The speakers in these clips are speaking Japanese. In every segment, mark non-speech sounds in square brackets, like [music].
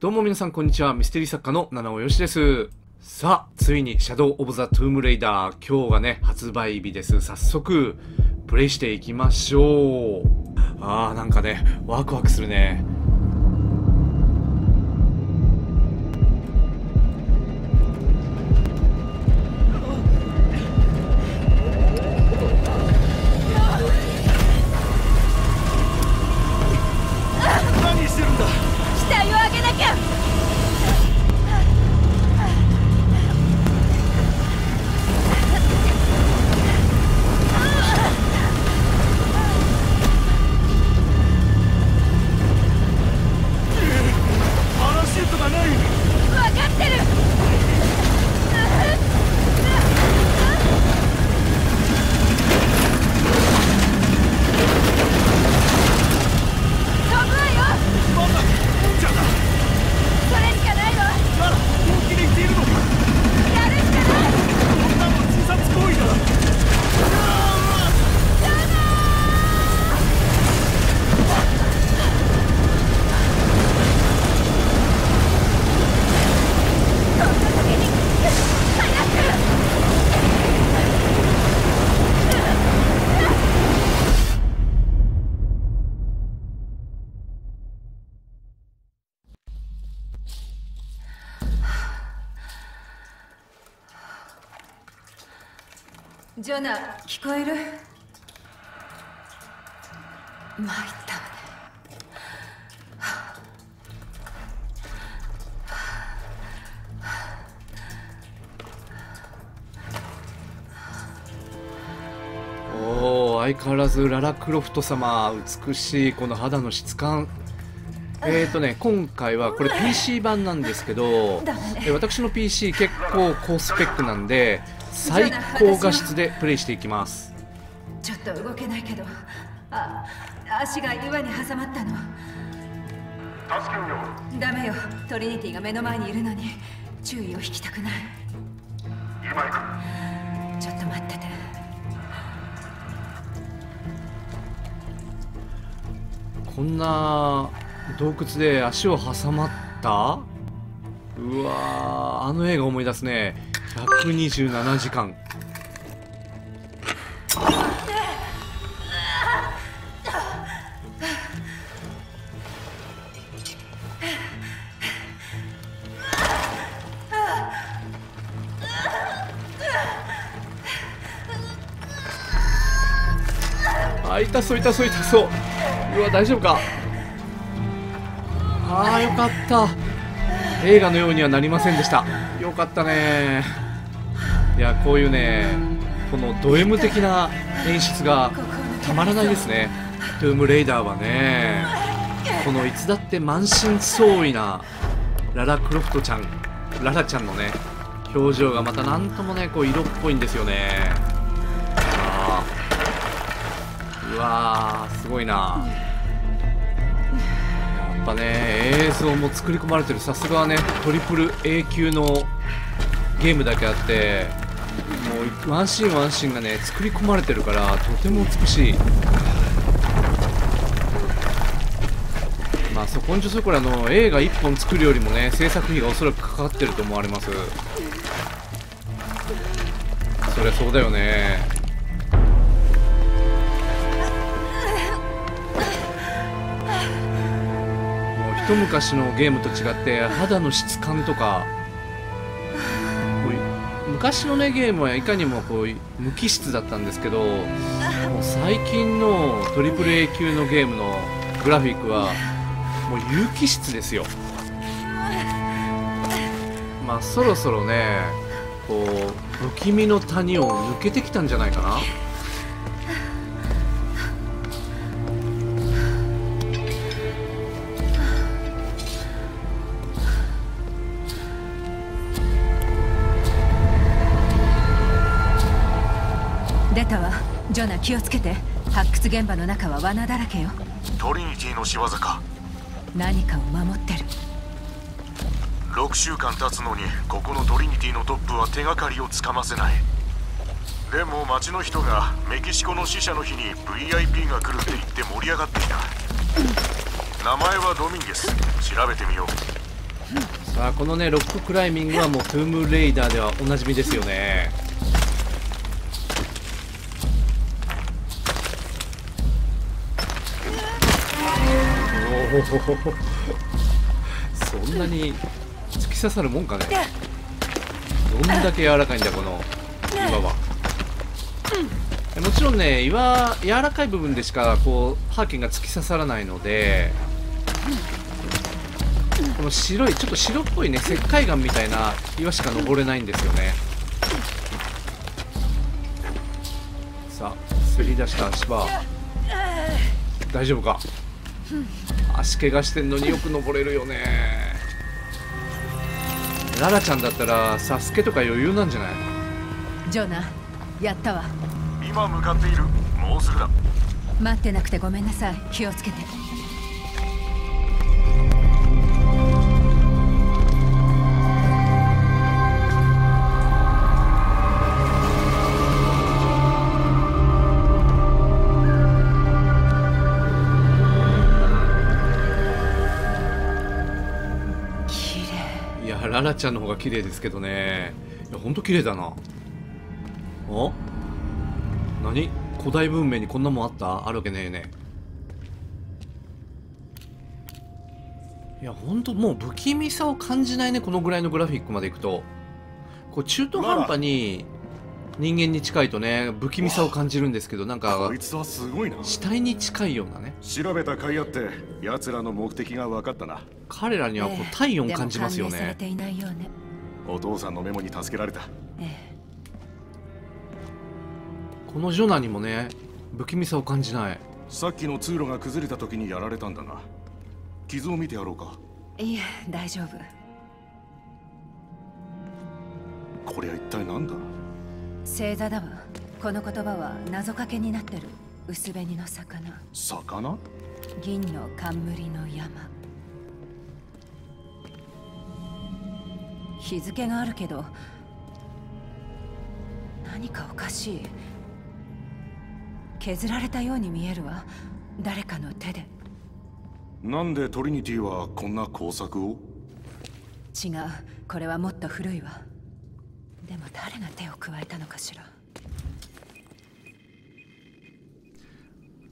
どうも皆さんこんにちは。ミステリー作家の七尾よしです。さあ、ついにシャドウ・オブ・ザ・トゥーム・レイダー、今日がね、発売日です。早速、プレイしていきましょう。あー、なんかね、ワクワクするね。ジョナ聞こえる？参ったわねおー、相変わらずララクロフト様、美しいこの肌の質感。えーとね、今回はこれ PC 版なんですけどね、え私の PC 結構高スペックなんで、最高画質でプレイしていきます。ちょっと動けないけど。あ足が岩に挟まったの。助けるよダメよ。トリニティが目の前にいるのに注意を引きたくない。今行く。ちょっと待ってて。こんな洞窟で足を挟まった？うわあの映画思い出すね。127時間。あ痛そう痛そう痛そう。うわ大丈夫か？あーよかった。映画のようにはなりませんでした。よかったね。いやこういうねこのド M 的な演出がたまらないですね。トゥームレイダーはね。このいつだって満身創痍なララクロフトちゃんララちゃんのね表情がまたなんともねこう色っぽいんですよね。うわーすごいな。ぱね映像も作り込まれてるさすがはねトリプル A 級のゲームだけあってもうワンシーンワンシーンがね作り込まれてるからとても美しい。まあそこんじょそこらの映画1本作るよりもね制作費がおそらくかかってると思われます。そりゃそうだよね。一昔のゲームと違って肌の質感とか昔のねゲームはいかにもこう無機質だったんですけどもう最近の AAA 級のゲームのグラフィックはもう有機質ですよ。まあそろそろねこう不気味の谷を抜けてきたんじゃないかな。気をつけて。発掘現場の中は罠だらけよ。トリニティの仕業か。何かを守ってる。6週間経つのにここのトリニティのトップは手がかりをつかませない。でも町の人がメキシコの死者の日に VIP が来るって言って盛り上がってきた。名前はドミンゲス。調べてみよう。さあこのねロッククライミングはもうトゥームレイダーではおなじみですよねそんなに突き刺さるもんかね。どんだけ柔らかいんだこの岩は。もちろんね岩柔らかい部分でしかこうハーケンが突き刺さらないのでこの白いちょっと白っぽいね石灰岩みたいな岩しか登れないんですよね。さあ滑り出した足場。大丈夫か？足怪我してんのによく登れるよね。ララちゃんだったらサスケとか余裕なんじゃない？ジョナやったわ。今向かっている。もうすぐだ。待ってなくてごめんなさい。気をつけてやララちゃんの方が綺麗ですけどね。いやほんと綺麗だな。お？何？古代文明にこんなもんあった？あるわけねえね。いやほんともう不気味さを感じないねこのぐらいのグラフィックまでいくと。こう中途半端に人間に近いとね不気味さを感じるんですけどなんかこいつはすごいな。死体に近いようなね。調べた甲斐あって奴らの目的が分かったな。彼らにはこう体温感じますよね。でも歓迎されていないようね。お父さんのメモに助けられた。えこのジョナにもね不気味さを感じない。さっきの通路が崩れた時にやられたんだな。傷を見てやろうか。えいえ大丈夫。これは一体何だ？星座だわ。この言葉は謎かけになってる。薄紅の魚。魚？銀の冠の山。日付があるけど何かおかしい。削られたように見えるわ。誰かの手で。なんでトリニティはこんな工作を？違う。これはもっと古いわでも誰が手を加えたのかしら？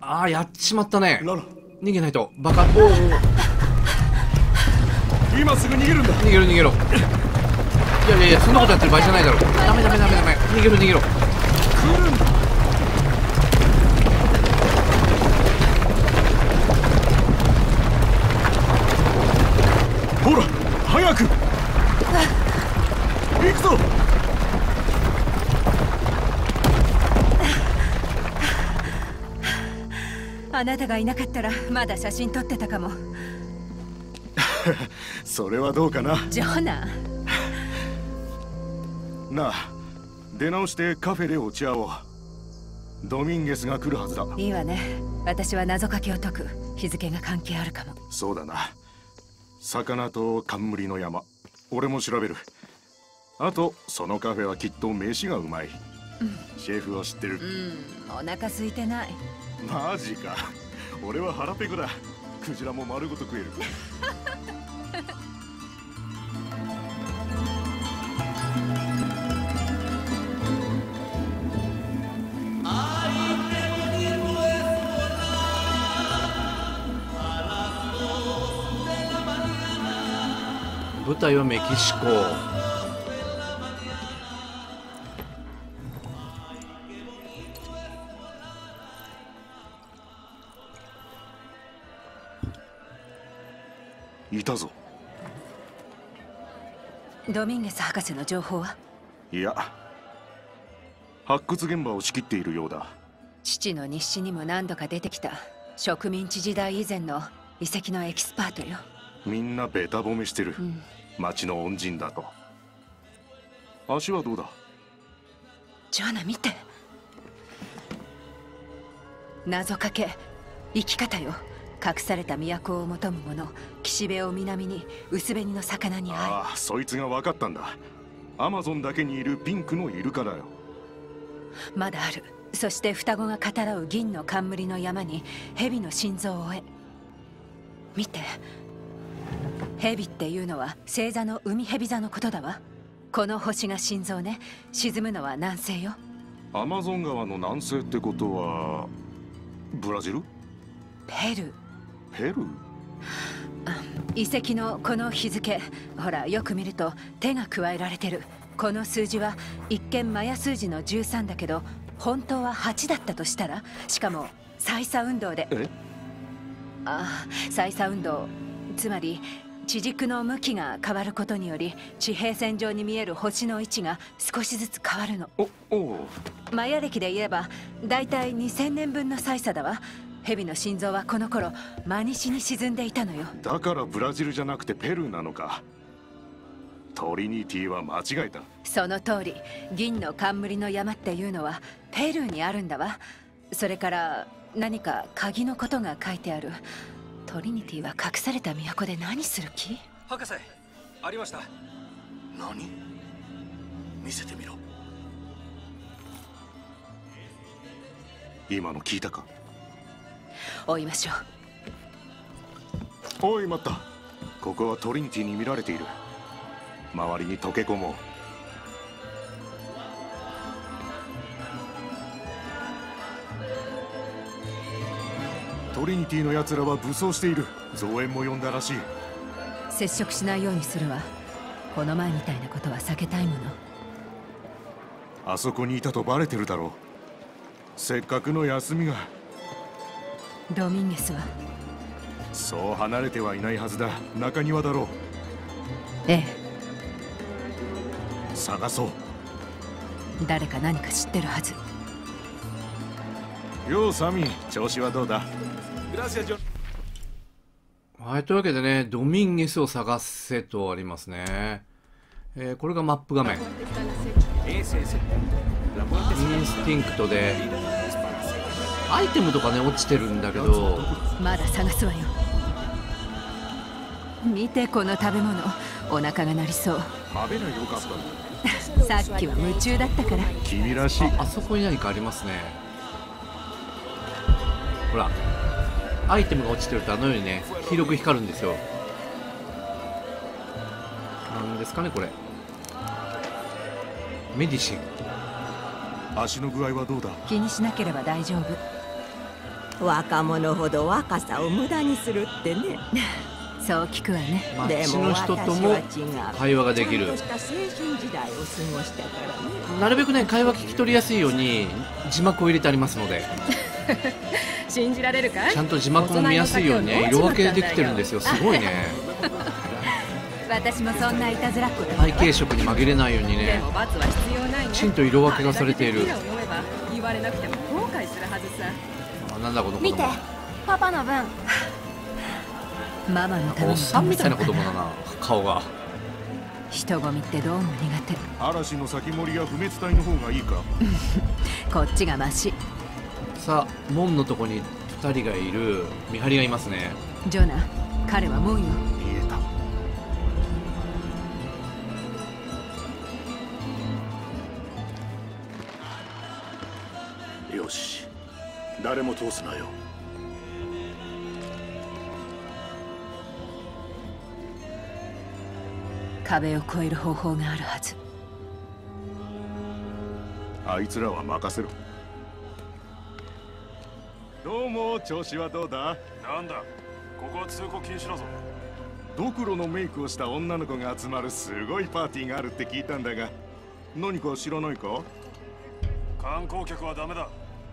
ああやっちまったね。逃げないと。バカ。おお今すぐ逃げるんだ。逃げろ逃げろ。いやいやいやそんなことやってる場合じゃないだろ。ダメダメダメダメ。逃げろ逃げろ。ほあなたがいなかったらまだ写真撮ってたかも。[laughs] それはどうかな？ジョナ。[laughs] なあ出直してカフェで落ち合おうドミンゲスが来るはずだ。いいわね。私は謎かけを解く。日付が関係あるかも。そうだな。魚と冠の山。俺も調べる。あとそのカフェはきっと飯がうまい、シェフは知ってる。うん。お腹空いてないマジか。俺は腹ペコだ。クジラも丸ごと食える。舞台はメキシコ。たぞ。ドミンゲス博士の情報は？いや発掘現場を仕切っているようだ。父の日誌にも何度か出てきた。植民地時代以前の遺跡のエキスパートよ。みんなベタ褒めしてる、ん。町の恩人だと。足はどうだ？ジョナ見て。謎かけ生き方よ隠された都を求む者岸辺を南に薄紅の魚に会いああそいつが分かったんだ。アマゾンだけにいるピンクのイルカだよ。まだある。そして双子が語らう銀の冠の山に蛇の心臓を得見て。蛇っていうのは星座の海蛇座のことだわ。この星が心臓ね。沈むのは南西よ。アマゾン川の南西ってことはブラジル？ペルーペルー？遺跡のこの日付。ほらよく見ると手が加えられてる。この数字は一見マヤ数字の13だけど本当は8だったとしたら？しかも再差運動で。え？ああ再差運動つまり地軸の向きが変わることにより地平線上に見える星の位置が少しずつ変わるの。おおう。マヤ歴で言えばだいたい2000年分の再差だわ蛇の心臓はこの頃真西に沈んでいたのよ。だからブラジルじゃなくてペルーなのか。トリニティは間違えた。その通り銀の冠の山っていうのはペルーにあるんだわ。それから何か鍵のことが書いてある。トリニティは隠された都で何する気？博士ありました。何？見せてみろ。今の聞いたか？追いましょう。おい待った。ここはトリニティに見られている。周りに溶け込もう。トリニティの奴らは武装している。増援も呼んだらしい。接触しないようにするわ。この前みたいなことは避けたいもの。あそこにいたとバレてるだろう。せっかくの休みがドミンゲスは？そう離れてはいないはずだ。中庭だろええ。う探そう。誰か何か知ってるはず。ようサミー調子はどうだ？はい、というわけでね、ドミンゲスを探せとありますね。えーこれがマップ画面。インスティンクトで、アイテムとかね、落ちてるんだけど、まだ探すわよ。見てこの食べ物。お腹が鳴りそう。食べりゃよかったさっきは夢中だったから。君らしい。あ、あそこに何かありますね。ほら、アイテムが落ちてるとあのようにね、黄色く光るんですよ。なんですかね、これ。メディシン。足の具合はどうだ？気にしなければ大丈夫若者ほど若さを無駄にするってね。[laughs] そう聞くわね。街の人とも会話ができる。なるべくね会話聞き取りやすいように字幕を入れてありますので。[laughs] 信じられるか？いちゃんと字幕も見やすいようにね色分けできてるんですよ。すごいね。[laughs] 私もそんないたずらっ子だ背景色に紛れないようにでね。きちんと色分けがされている。言われなくても後悔するはずさ。あなんだこの子見て供パパの分。ママのために。おっさんみたいな子供だな顔が。人混みってどうも苦嵐の先森や不滅隊の方がいいか。手こっちがマシ。さあ門のとこに2人がいる。見張りがいますね。ジョナ彼は門よ見えた。よし誰も通すなよ。壁を越える方法があるはず。あいつらは任せろ。どうも調子はどうだ？なんだ？ここは通行禁止だぞ。ドクロのメイクをした女の子が集まるすごいパーティーがあるって聞いたんだが何か知らないか？観光客はダメだ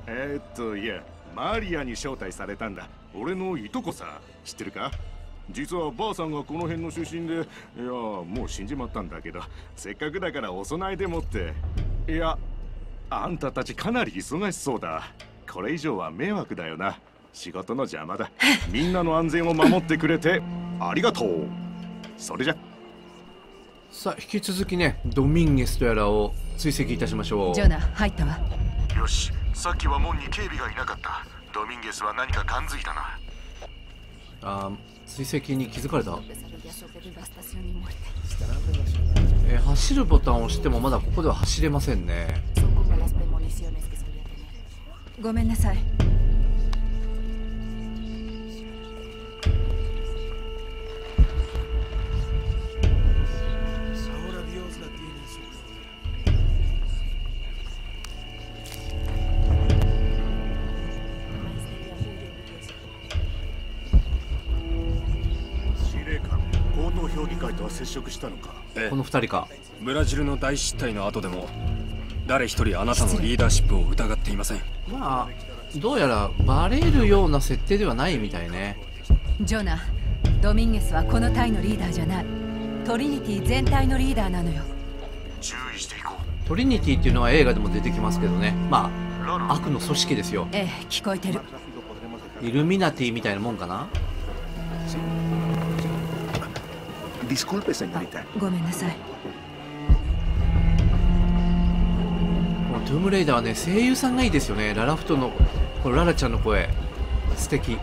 えー、っといやマリアに招待されたんだ。俺のいとこさ知ってるか？実はばあさんがこの辺の出身でいやもう死んじまったんだけどせっかくだからお供えでもって。いやあんたたちかなり忙しそうだ。これ以上は迷惑だよな。仕事の邪魔だ。みんなの安全を守ってくれてありがとう。それじゃ。さあ引き続きねドミンゲスとやらを追跡いたしましょう。ジョナ入ったわ。よしさっきは門に警備がいなかった。ドミンゲスは何か感づいたな。あー追跡に気づかれた、えー走るボタンを押してもまだここでは走れませんね。ごめんなさい2人か？ブラジルの大失態の後でも誰一人あなたのリーダーシップを疑っていません。まあどうやらバレるような設定ではないみたいね。ジョナドミンゲスはこの隊のリーダーじゃない。トリニティ全体のリーダーなのよ。注意していこう。トリニティっていうのは映画でも出てきますけどね。まあ悪の組織ですよ。ええ聞こえてる。イルミナティみたいなもんかな？Disculpe señorita. ごめんなさいこのトゥームレイダーはね声優さんがいいですよね。ララフトのこのララちゃんの声。素敵。い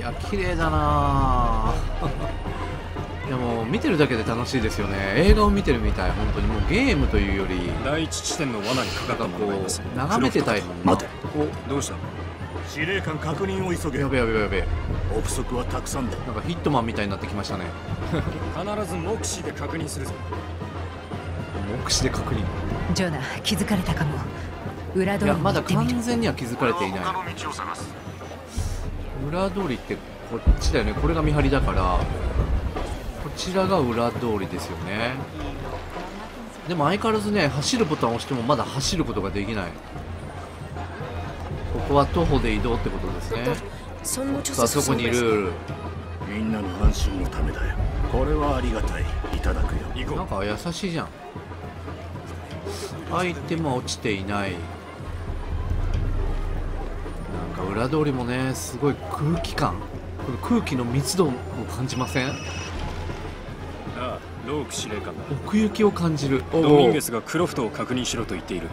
や綺麗だな。あ [laughs] いやもう見てるだけで楽しいですよね。映画を見てるみたい。本当に。もうゲームというより。第一地点の罠にかかったなんかこ者がいますう眺めてたい。もんな待てどうした？司令官確認を急げ。やべやべやべ憶測はたくさんだ。なんかヒットマンみたいになってきましたね。必ず目視で確認するぞ。目視で確認？ジョナ気づかれたかも。裏通りにいやまだ行ってみる。完全には気づかれていない。道を探す。裏通りってこっちだよね。これが見張りだから。こちらが裏通りですよね。でも相変わらずね走るボタンを押してもまだ走ることができないここは徒歩で移動ってことですね。さあそこにいるみんなの安心のためだよ。これはありがたい。いただくよ。なんか優しいじゃん。アイテムは落ちていない。なんか裏通りもねすごい空気感。この空気の密度を感じません？うああローク司令官だ奥行きを感じる。おドミンおゲスがクロフトを確認しろと言っている。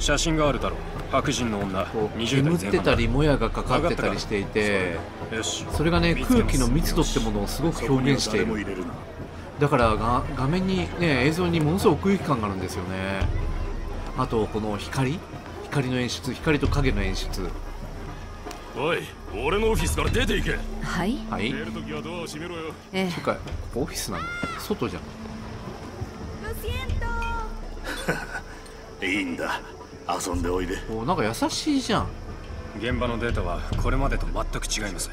写真があるだろう白人の女こう20煙ってたりもやがかかってたりしていてそれがね空気の密度ってものをすごく表現している。誰も入れるな。だからが画面にね映像にものすごく奥行き感があるんですよね。あとこの光。光の演出。光と影の演出。おい俺のオフィスから出ていけ。はい。はい。出るときはドアを閉めろよ。ええ。てかここオフィスなの。外じゃん。[laughs] [laughs] いいんだ遊んでおいで。おなんか優しいじゃん。現場のデータはこれまでと全く違います。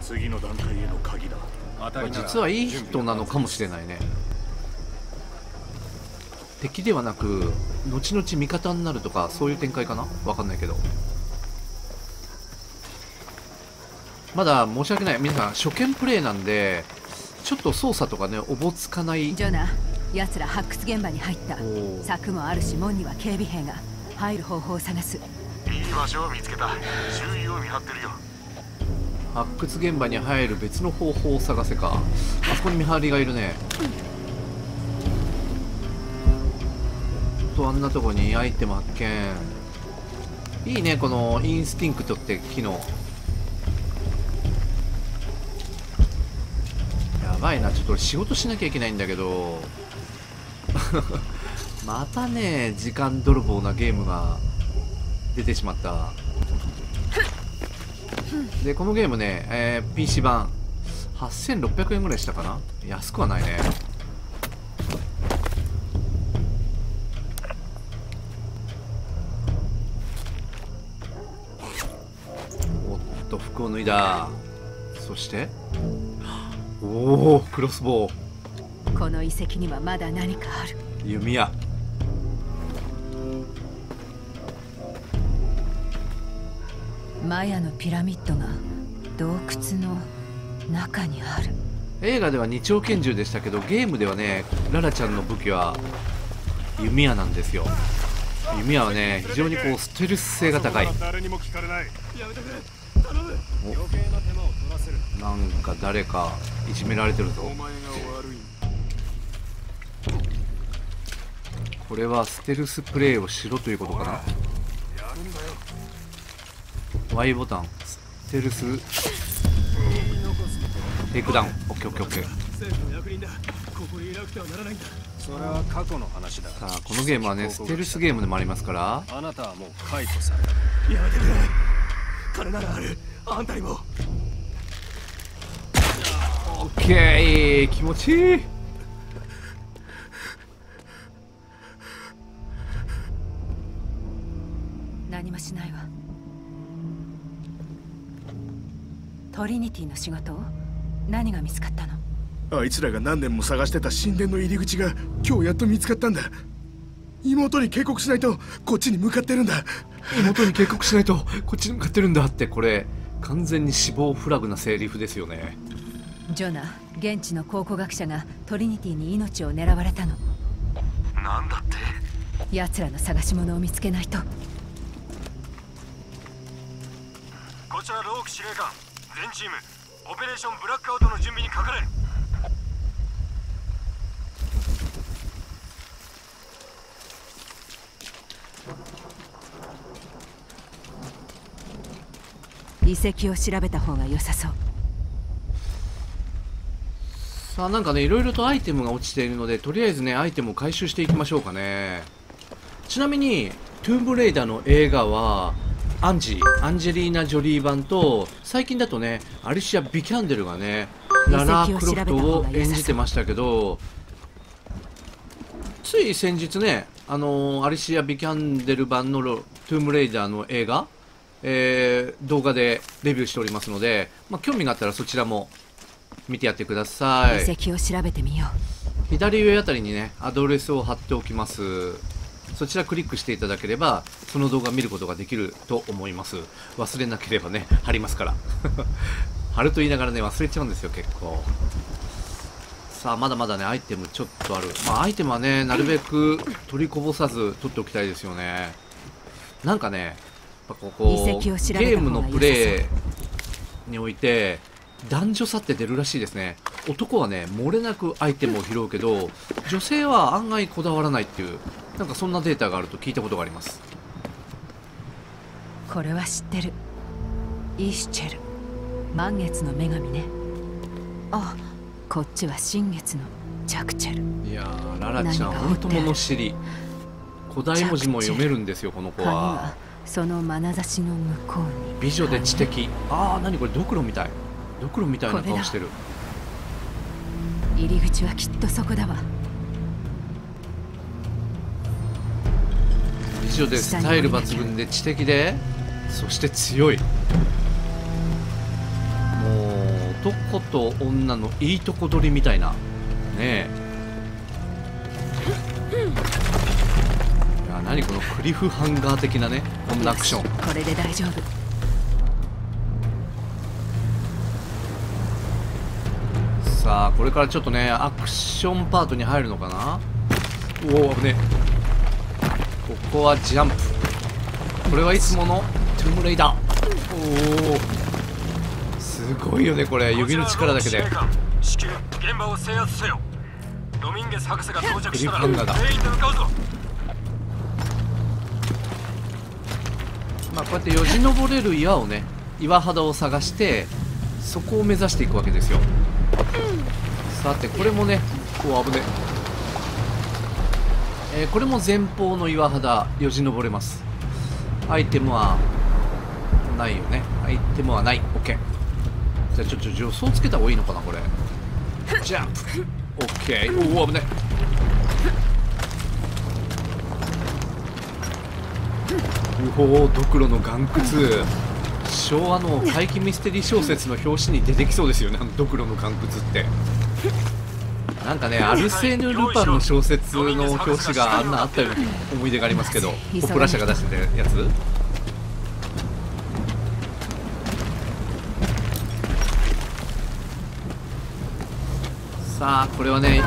次の段階への鍵だ。当たりなら実はいい人なのかもしれないね。敵ではなく後々味方になるとかそういう展開かな？わかんないけど。まだ申し訳ない。皆さん初見プレイなんでちょっと操作とかねおぼつかない。ジョナ奴ら発掘現場に入った。柵もあるし門には警備兵が入る方法を探す。いい場所を見つけた。周囲を見張ってるよ。発掘現場に入る別の方法を探せか。あそこに見張りがいるね。とあんなとこにアイテム発見。いいねこのインスティンクトって機能。やばいな。ちょっと俺仕事しなきゃいけないんだけど [laughs] またね時間泥棒なゲームが出てしまった。でこのゲームね、えー PC 版8600円ぐらいしたかな？安くはないね。おっと服を脱いだ。そして？おおクロスボウ。この遺跡にはまだ何かある。弓矢。マヤのピラミッドが洞窟の中にある。映画では二丁拳銃でしたけどゲームではねララちゃんの武器は弓矢なんですよ。弓矢はね非常にこうステルス性が高い。誰にも聞かれない余計な手間を取らせるなんか誰かいじめられてるぞこれはステルスプレイをしろということかな？Y ボタン。ステルス。テイクダウン。オッケーオッケーオッケー。政府の役人だここにいなくてはならないんだそれは過去の話だ。さあこのゲームはねステルスゲームでもありますから。あなたはもう解雇されたやめて。くれ金ならある。あんたにも。オッケー気持ちいいもしないわ。トリニティの仕事何が見つかったの？あいつらが何年も探してた神殿の入り口が今日やっと見つかったんだ。妹に警告しないとこっちに向かってるんだ。妹に警告しないとこっちに向かってるんだってこれ完全に死亡フラグなセリフですよね。ジョナ現地の考古学者がトリニティに命を狙われたの。なんだって？奴らの探し物を見つけないとちらローク司令官全チームオペレーションブラックアウトの準備にかかれ。遺跡を調べた方が良さそう。さあなんかねいろいろとアイテムが落ちているのでとりあえずねアイテムを回収していきましょうかね。ちなみにトゥームレイダーの映画はアンジアンジェリーナ・ジョリー版と最近だとねアリシア・ビキャンデルがねララ・クロフトを演じてましたけどつい先日ねあのーアリシア・ビキャンデル版のロトゥームレイダーの映画えー動画でレビューしておりますので、まあ、興味があったらそちらも見てやってください。遺跡を調べてみよ左上あたりにねアドレスを貼っておきますそちらクリックしていただければその動画見ることができると思います。忘れなければね貼りますから。[laughs] 貼ると言いながらね忘れちゃうんですよ結構。さあまだまだねアイテムちょっとある。まあアイテムはねなるべく取りこぼさず取っておきたいですよね。なんかねやっぱここゲームのプレイにおいて男女差って出るらしいですね。男はね漏れなくアイテムを拾うけど女性は案外こだわらないっていうなんかそんなデータがあると聞いたことがあります。うこれは知ってる。イシュチェル。満月の女神ね。あ。こっちは新月のジャクチェル。いやーララちゃん本当物知り。古代文字も読めるんですよこの子は。その眼差しの向こうに。美女で知的。ああ何これドクロみたい。ドクロみたいな顔してる。入り口はきっとそこだわ美女でスタイル抜群で知的でそして強い。もう男と女のいいとこ取りみたいな。ねえ。いや何このクリフハンガー的なねこんなアクション。これで大丈夫。さあこれからちょっとねアクションパートに入るのかな？おお危ねここはジャンプ。これはいつものトゥームレイダー。おおすごいよねこれ。指の力だけで。ンゲス博士が到着したらクリフハンガーだ。全員で向かうぞ。まあこうやってよじ登れる岩をね岩肌を探してそこを目指していくわけですよ。さてこれもねおお危ねえーこれも前方の岩肌よじ登れます。アイテムはないよね。アイテムはない。OK じゃあちょっと助走つけた方がいいのかなこれ。ジャンプ。OK おお危ねうおードクロの岩窟昭和の怪奇ミステリー小説の表紙に出てきそうですよねあのドクロの岩窟って。なんかねアルセーヌ・ルパンの小説の表紙があんなあったような思い出がありますけどポプラ社が出してたやつ？さあこれはね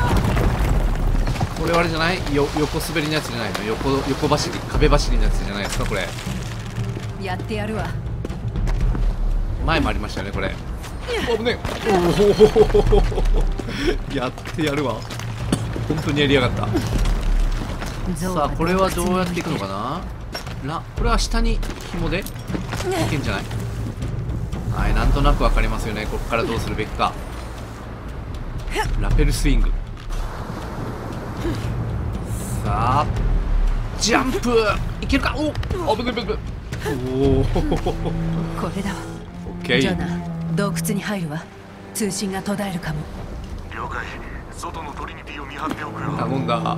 これはあれじゃない？よ横滑りのやつじゃないの？横横走り壁走りのやつじゃないですかこれ。やってやるわ。前もありましたよねこれ。お危ねえ。おおやってやるわ。本当にやりやがった。象さあこれはどうやっていくのかな？ラこれは下に紐でいけんじゃない？はいなんとなくわかりますよね。ここからどうするべきか。ラペルスイング。さあジャンプ。いけるか？おお危ない危ない危ないおおこれだわ。オッケー洞窟に入るわ。通信が途絶えるかも。了解。外のトリニティを見張っておくよ頼んだ。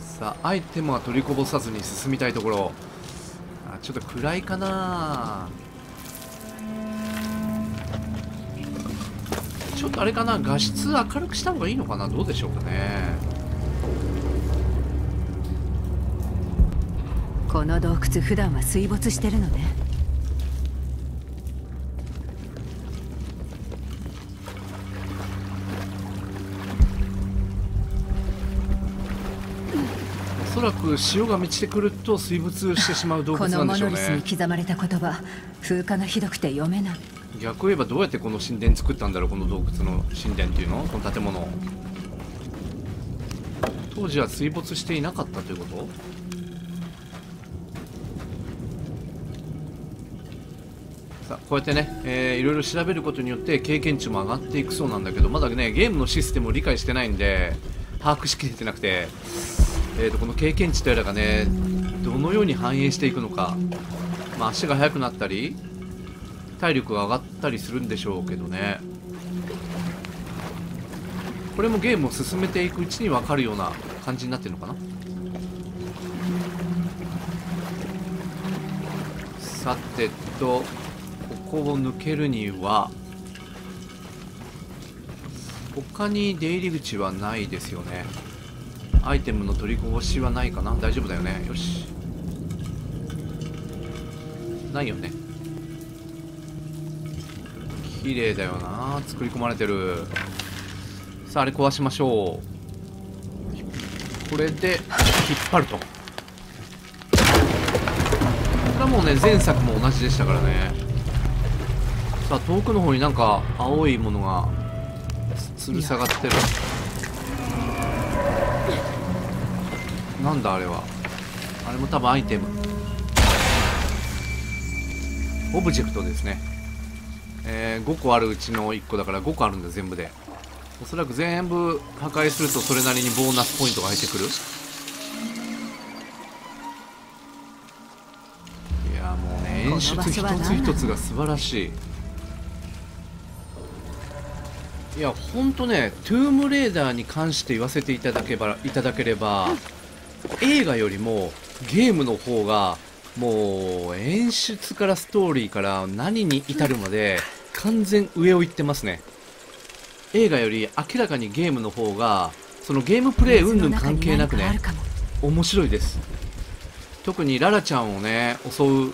さあアイテムは取りこぼさずに進みたいところ。あちょっと暗いかな。ちょっとあれかな。画質明るくした方がいいのかな。どうでしょうかね。この洞窟普段は水没してるのねらく潮が満ちてくると水没してしまう洞この窟なんでしょうモノリスにね刻まれた言葉風化がひどくて読めない。逆を言えばどうやってこの神殿作ったんだろうこの洞窟の神殿っていうの？この建物当時は水没していなかったということ？さあこうやってね、えーいろいろ調べることによって経験値も上がっていくそうなんだけどまだねゲームのシステムを理解してないんで把握しきれてなくて、えー、とこの経験値とやらがねどのように反映していくのか、まあ、足が速くなったり体力が上がったりするんでしょうけどね。これもゲームを進めていくうちに分かるような感じになってるのかな。さてとここを抜けるには他に出入り口はないですよね。アイテムの取りこぼしはないかな？大丈夫だよね。よし。ないよね。綺麗だよな。作り込まれてる。さああれ壊しましょう。これで引っ張ると。これはもうね前作も同じでしたからね。さあ遠くの方になんか青いものがつ吊る下がってる。なんだあれは。あれも多分アイテム。オブジェクトですね。えー5個あるうちの1個だから5個あるんだ全部で。おそらく全部破壊するとそれなりにボーナスポイントが入ってくる。いやもうね演出一つ一つが素晴らしい。いやほんとねトゥームレーダーに関して言わせていただけばいただければ映画よりもゲームの方がもう演出からストーリーから何に至るまで完全上を行ってますね。映画より明らかにゲームの方がそのゲームプレイ云々関係なくね面白いです。特にララちゃんをね襲う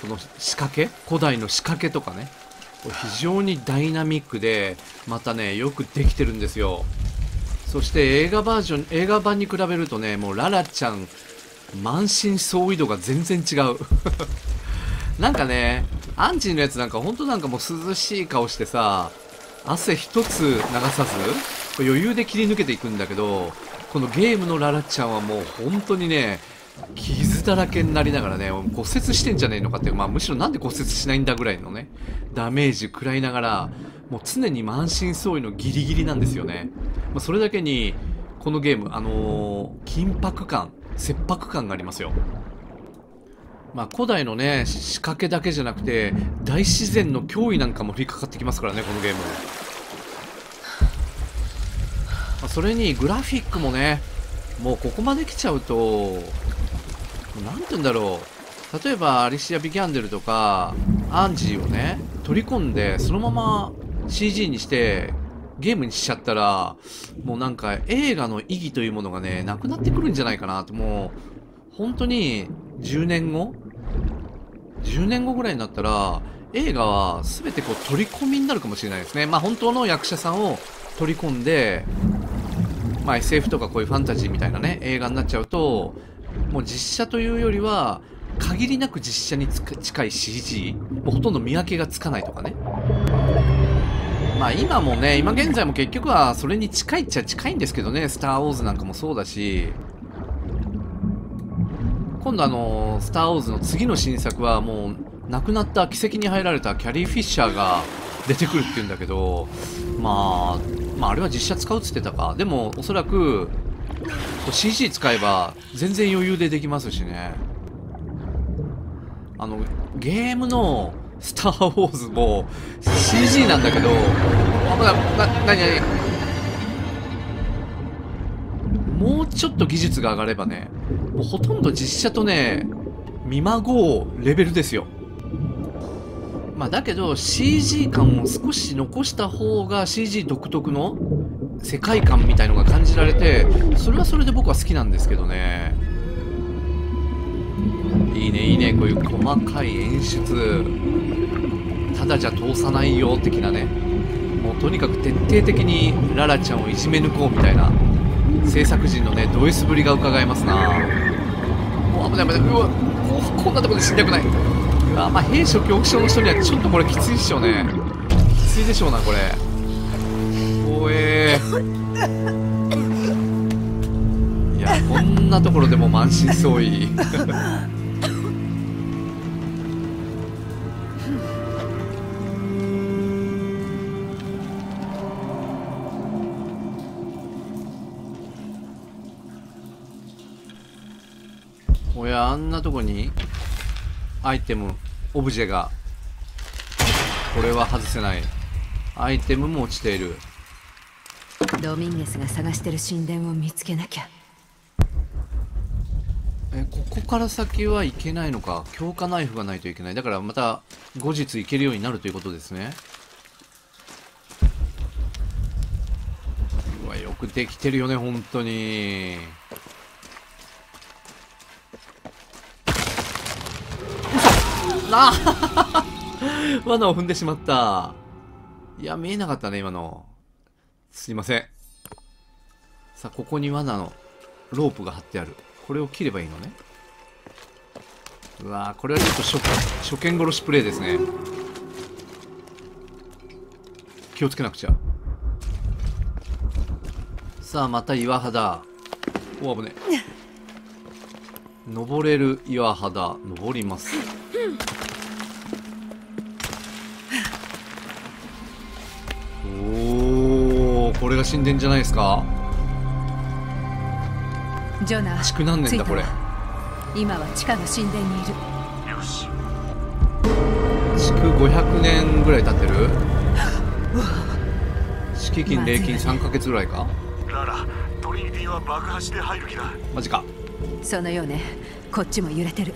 この仕掛け古代の仕掛けとかね非常にダイナミックでまたねよくできてるんですよ。そして映画バージョン映画版に比べるとねもうララちゃん満身創痍度が全然違う。[laughs] なんかねアンチのやつなんかほんとなんかもう涼しい顔してさ汗一つ流さず余裕で切り抜けていくんだけどこのゲームのララちゃんはもう本当にね傷だらけになりながらね骨折してんじゃねえのかっていう、まあ、むしろなんで骨折しないんだぐらいのねダメージ食らいながらもう常に満身創痍のギリギリなんですよね、まあ、それだけにこのゲームあのー緊迫感切迫感がありますよ。まあ古代のね仕掛けだけじゃなくて大自然の脅威なんかも降りかかってきますからねこのゲーム、まあそれにグラフィックもねもうここまで来ちゃうと何て言うんだろう。例えばアリシア・ビキャンデルとかアンジーをね取り込んでそのまま CG にしてゲームにしちゃったらもうなんか映画の意義というものがねなくなってくるんじゃないかなと。もう本当に10年後？10年後ぐらいになったら映画は全てこう取り込みになるかもしれないですね。まあ本当の役者さんを取り込んでまあ SF とかこういうファンタジーみたいなね映画になっちゃうともう実写というよりは限りなく実写に近い CG もうほとんど見分けがつかないとかね。まあ今もね今現在も結局はそれに近いっちゃ近いんですけどね「スター・ウォーズ」なんかもそうだし。今度あの「スター・ウォーズ」の次の新作はもう亡くなった奇跡に入られたキャリー・フィッシャーが出てくるっていうんだけど。まあまああれは実写使うっつってたか。でもおそらく CG 使えば全然余裕でできますしね。あのゲームの「スター・ウォーズ」も CG なんだけどなななになにもうちょっと技術が上がればねもうほとんど実写とね見まごうレベルですよ。まあだけど CG 感を少し残した方が CG 独特の世界観みたいのが感じられてそれはそれで僕は好きなんですけどね。いいねいいねこういう細かい演出。ただじゃ通さないよ的なね。もうとにかく徹底的にララちゃんをいじめ抜こうみたいな。制作陣のねド S ぶりが伺えますな。もう危ない危ない。うわここんなとこで死んでくない。うわまあ兵所恐怖症の人にはちょっとこれきついでしょうね。きついでしょうなこれ。おえー、いやこんなところでも満身創痍あんなとこにアイテムオブジェがこれは外せない。アイテムも落ちている。ドミンゲスが探してる神殿を見つけなきゃ。えここから先は行けないのか。強化ナイフがないといけない。だからまた後日行けるようになるということですね。うわよくできてるよね本当にな。あ [laughs] 罠を踏んでしまった。いや見えなかったね今の。すいません。さあここに罠のロープが張ってある。これを切ればいいのね。うわこれはちょっと初初見殺しプレイですね。気をつけなくちゃ。さあまた岩肌。お危ね登れる岩肌登ります。これが神殿じゃないですか？ジョナ築何年だこれ？今は地下の神殿にいる。築500年ぐらい経ってる？[laughs] 敷金礼金3ヶ月ぐらいか？ララトリニティは爆破して入る気だ。マジか。そのようね。こっちも揺れてる。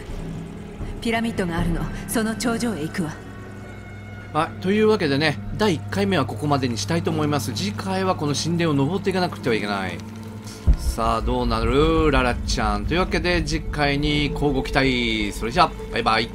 ピラミッドがあるの。その頂上へ行くわ。はい、というわけでね第1回目はここまでにしたいと思います。次回はこの神殿を登っていかなくてはいけない。さあどうなる？ララちゃん。というわけで次回に交互期待。それじゃあバイバイ。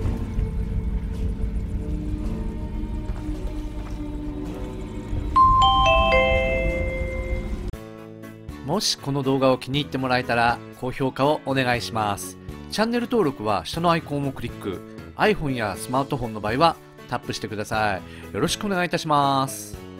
もしこの動画を気に入ってもらえたら高評価をお願いします。チャンネル登録は下のアイコンをクリック。iPhone やスマートフォンの場合はタップしてください。よろしくお願いいたします。